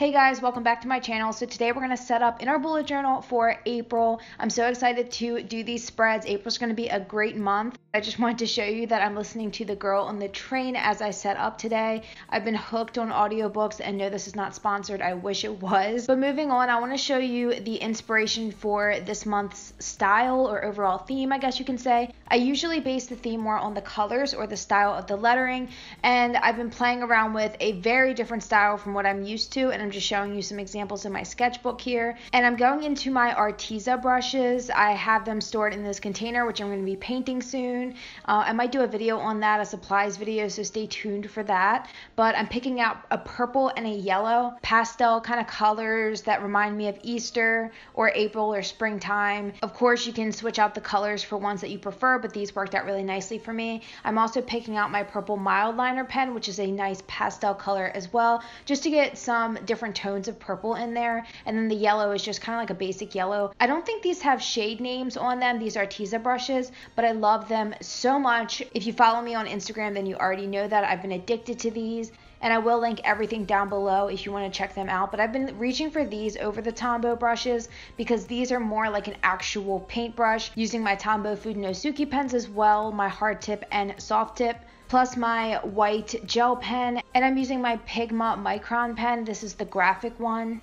Hey guys, welcome back to my channel. So today we're going to set up in our bullet journal for April. I'm so excited to do these spreads. April's going to be a great month. I just wanted to show you that I'm listening to the girl on the train as I set up today. I've been hooked on audiobooks and no, this is not sponsored. I wish it was. But moving on, I want to show you the inspiration for this month's style or overall theme, I guess you can say. I usually base the theme more on the colors or the style of the lettering, and I've been playing around with a very different style from what I'm used to, and just showing you some examples in my sketchbook here. And I'm going into my Arteza brushes. I have them stored in this container, which I'm going to be painting soon. Uh, I might do a video on that, a supplies video, so stay tuned for that. But I'm picking out a purple and a yellow pastel kind of colors that remind me of Easter or April or springtime. Of course, you can switch out the colors for ones that you prefer, but these worked out really nicely for me. I'm also picking out my purple mild liner pen, which is a nice pastel color as well, just to get some different tones of purple in there. And then the yellow is just kind of like a basic yellow. I don't think these have shade names on them, these Arteza brushes, but I love them so much. If you follow me on Instagram, then you already know that I've been addicted to these and I will link everything down below if you want to check them out. But I've been reaching for these over the Tombow brushes because these are more like an actual paintbrush using my Tombow Fudenosuke pens as well, my hard tip and soft tip plus my white gel pen and I'm using my Pigma Micron pen. This is the graphic one.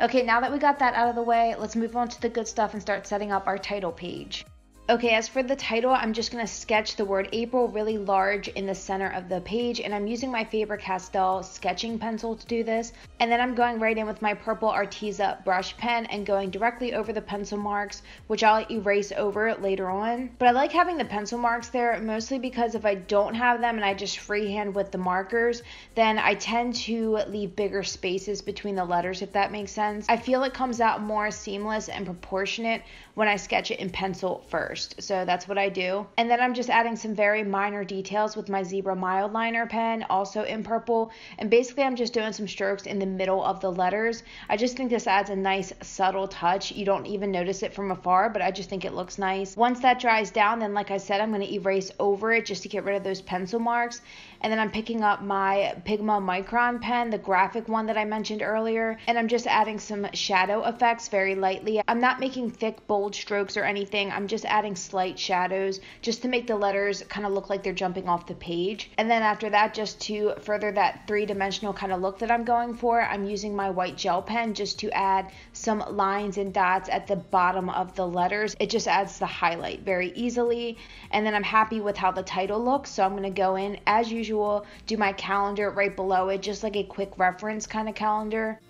Okay, now that we got that out of the way, let's move on to the good stuff and start setting up our title page. Okay, as for the title, I'm just going to sketch the word April really large in the center of the page, and I'm using my Faber-Castell sketching pencil to do this. And then I'm going right in with my purple Arteza brush pen and going directly over the pencil marks, which I'll erase over later on. But I like having the pencil marks there mostly because if I don't have them and I just freehand with the markers, then I tend to leave bigger spaces between the letters, if that makes sense. I feel it comes out more seamless and proportionate when I sketch it in pencil first first. So that's what I do. And then I'm just adding some very minor details with my Zebra Mildliner pen, also in purple. And basically I'm just doing some strokes in the middle of the letters. I just think this adds a nice subtle touch. You don't even notice it from afar, but I just think it looks nice. Once that dries down, then like I said, I'm going to erase over it just to get rid of those pencil marks. And then I'm picking up my Pigma Micron pen, the graphic one that I mentioned earlier, and I'm just adding some shadow effects very lightly. I'm not making thick, bold strokes or anything. I'm just adding slight shadows just to make the letters kind of look like they're jumping off the page. And then after that, just to further that three-dimensional kind of look that I'm going for, I'm using my white gel pen just to add some lines and dots at the bottom of the letters. It just adds the highlight very easily. And then I'm happy with how the title looks, so I'm going to go in as usual, do my calendar right below it, just like a quick reference kind of calendar.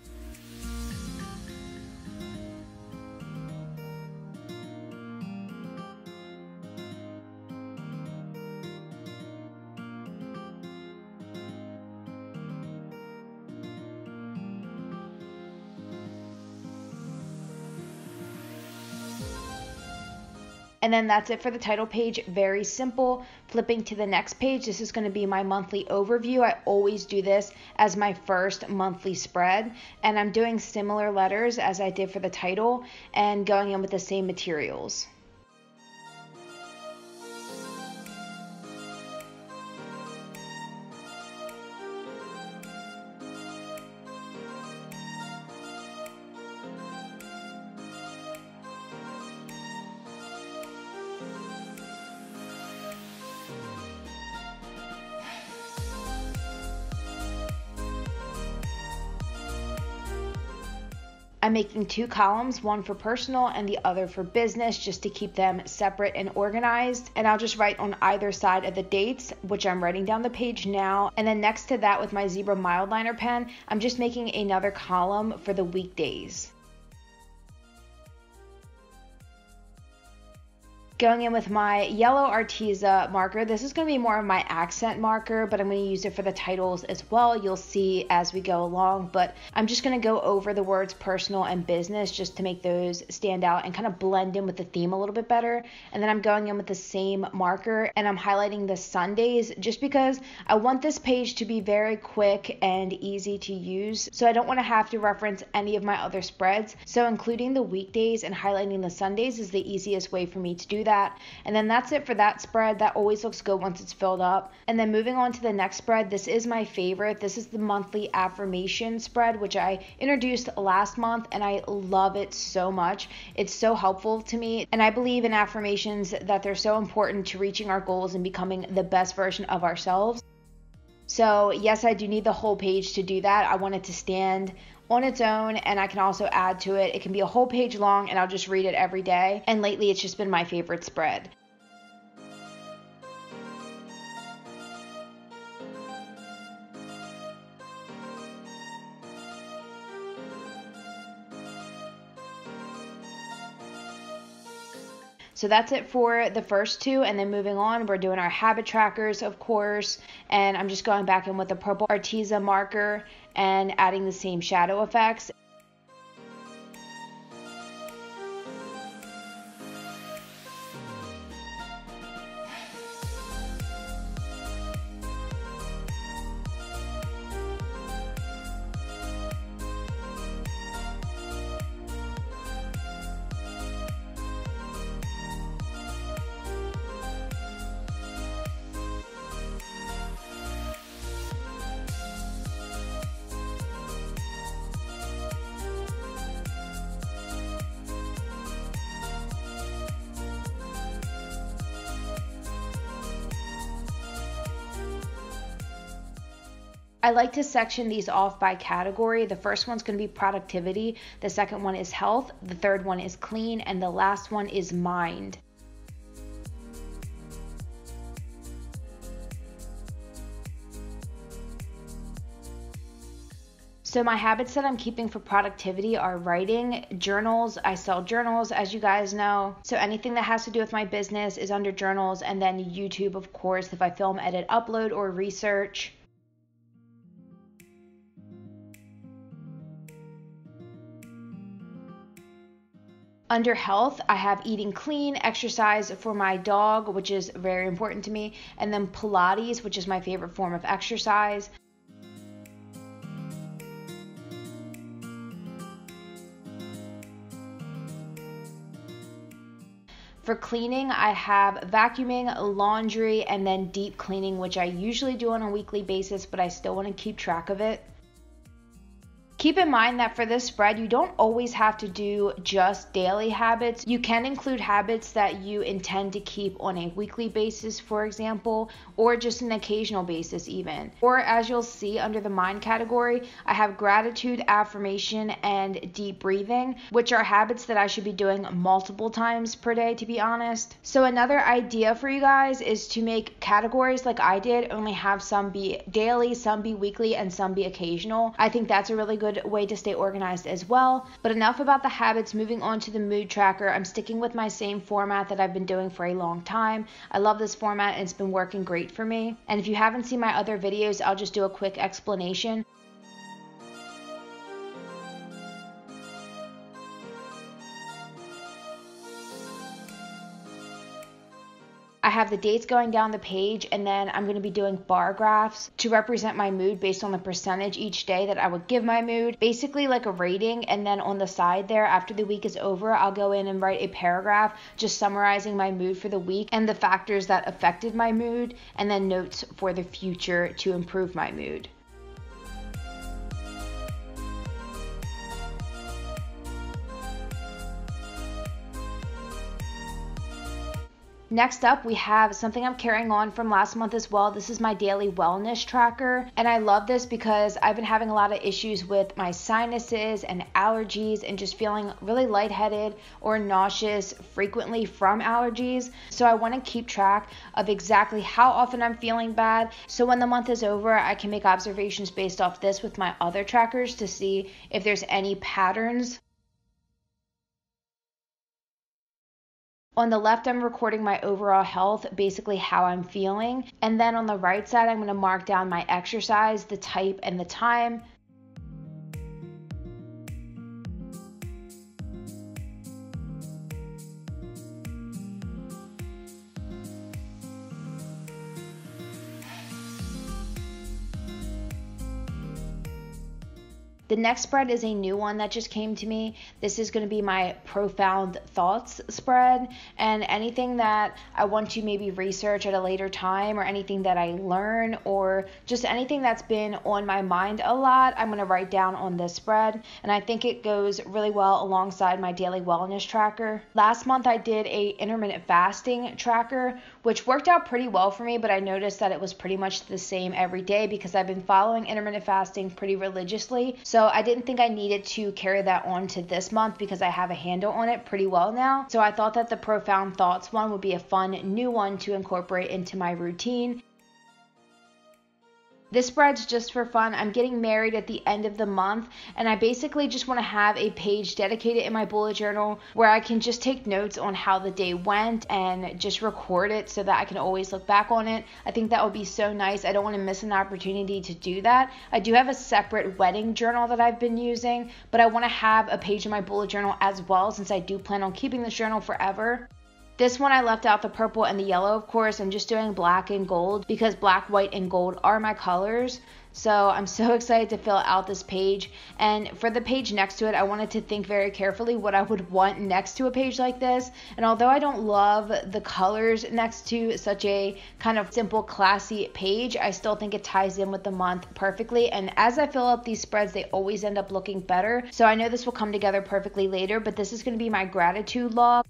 And then that's it for the title page. Very simple. Flipping to the next page, this is going to be my monthly overview. I always do this as my first monthly spread. And I'm doing similar letters as I did for the title and going in with the same materials. I'm making two columns, one for personal and the other for business, just to keep them separate and organized. And I'll just write on either side of the dates, which I'm writing down the page now. And then next to that with my Zebra Mildliner pen, I'm just making another column for the weekdays. Going in with my yellow Arteza marker. This is going to be more of my accent marker, but I'm going to use it for the titles as well. You'll see as we go along, but I'm just going to go over the words personal and business just to make those stand out and kind of blend in with the theme a little bit better. And then I'm going in with the same marker and I'm highlighting the Sundays just because I want this page to be very quick and easy to use. So I don't want to have to reference any of my other spreads. So including the weekdays and highlighting the Sundays is the easiest way for me to do that that. And then that's it for that spread. That always looks good once it's filled up. And then moving on to the next spread, this is my favorite. This is the monthly affirmation spread, which I introduced last month and I love it so much. It's so helpful to me. And I believe in affirmations that they're so important to reaching our goals and becoming the best version of ourselves. So, yes, I do need the whole page to do that. I want it to stand on its own and I can also add to it. It can be a whole page long and I'll just read it every day. And lately it's just been my favorite spread. So that's it for the first two. And then moving on, we're doing our habit trackers, of course. And I'm just going back in with the purple Arteza marker and adding the same shadow effects. I like to section these off by category. The first one's going to be productivity, the second one is health, the third one is clean, and the last one is mind. So, my habits that I'm keeping for productivity are writing, journals. I sell journals, as you guys know. So, anything that has to do with my business is under journals, and then YouTube, of course, if I film, edit, upload, or research. Under health, I have eating clean, exercise for my dog, which is very important to me, and then Pilates, which is my favorite form of exercise. For cleaning, I have vacuuming, laundry, and then deep cleaning, which I usually do on a weekly basis, but I still want to keep track of it. Keep in mind that for this spread, you don't always have to do just daily habits. You can include habits that you intend to keep on a weekly basis, for example, or just an occasional basis, even. Or as you'll see under the mind category, I have gratitude, affirmation, and deep breathing, which are habits that I should be doing multiple times per day, to be honest. So, another idea for you guys is to make categories like I did, only have some be daily, some be weekly, and some be occasional. I think that's a really good good way to stay organized as well. But enough about the habits, moving on to the mood tracker. I'm sticking with my same format that I've been doing for a long time. I love this format and it's been working great for me. And if you haven't seen my other videos, I'll just do a quick explanation. I have the dates going down the page, and then I'm going to be doing bar graphs to represent my mood based on the percentage each day that I would give my mood. Basically, like a rating, and then on the side there, after the week is over, I'll go in and write a paragraph just summarizing my mood for the week and the factors that affected my mood, and then notes for the future to improve my mood. Next up, we have something I'm carrying on from last month as well. This is my daily wellness tracker. And I love this because I've been having a lot of issues with my sinuses and allergies and just feeling really lightheaded or nauseous frequently from allergies. So I want to keep track of exactly how often I'm feeling bad. So when the month is over, I can make observations based off this with my other trackers to see if there's any patterns On the left, I'm recording my overall health, basically how I'm feeling. And then on the right side, I'm going to mark down my exercise, the type, and the time. The next spread is a new one that just came to me. This is going to be my profound thoughts spread and anything that I want to maybe research at a later time or anything that I learn or just anything that's been on my mind a lot, I'm going to write down on this spread. And I think it goes really well alongside my daily wellness tracker. Last month I did a intermittent fasting tracker, which worked out pretty well for me, but I noticed that it was pretty much the same every day because I've been following intermittent fasting pretty religiously. So so I didn't think I needed to carry that on to this month because I have a handle on it pretty well now. So I thought that the Profound Thoughts one would be a fun new one to incorporate into my routine. This spread's just for fun. I'm getting married at the end of the month, and I basically just want to have a page dedicated in my bullet journal where I can just take notes on how the day went and just record it so that I can always look back on it. I think that would be so nice. I don't want to miss an opportunity to do that. I do have a separate wedding journal that I've been using, but I want to have a page in my bullet journal as well since I do plan on keeping this journal forever. This one I left out the purple and the yellow, of course. I'm just doing black and gold because black, white, and gold are my colors. So I'm so excited to fill out this page. And for the page next to it, I wanted to think very carefully what I would want next to a page like this. And although I don't love the colors next to such a kind of simple, classy page, I still think it ties in with the month perfectly. And as I fill up these spreads, they always end up looking better. So I know this will come together perfectly later, but this is going to be my gratitude log.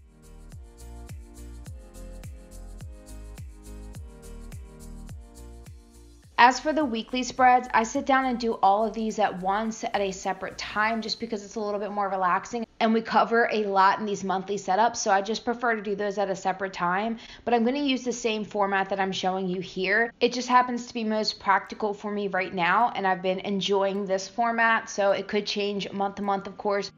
As for the weekly spreads, I sit down and do all of these at once at a separate time just because it's a little bit more relaxing and we cover a lot in these monthly setups. So I just prefer to do those at a separate time. But I'm going to use the same format that I'm showing you here. It just happens to be most practical for me right now, and I've been enjoying this format. So it could change month to month, of course.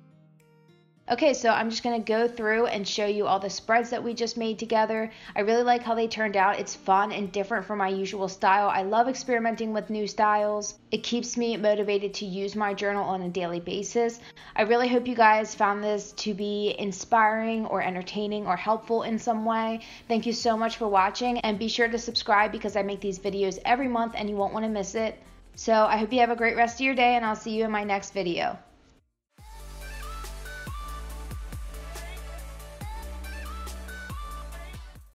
Okay, so I'm just going to go through and show you all the spreads that we just made together. I really like how they turned out. It's fun and different from my usual style. I love experimenting with new styles. It keeps me motivated to use my journal on a daily basis. I really hope you guys found this to be inspiring or entertaining or helpful in some way. Thank you so much for watching and be sure to subscribe because I make these videos every month and you won't want to miss it. So I hope you have a great rest of your day and I'll see you in my next video.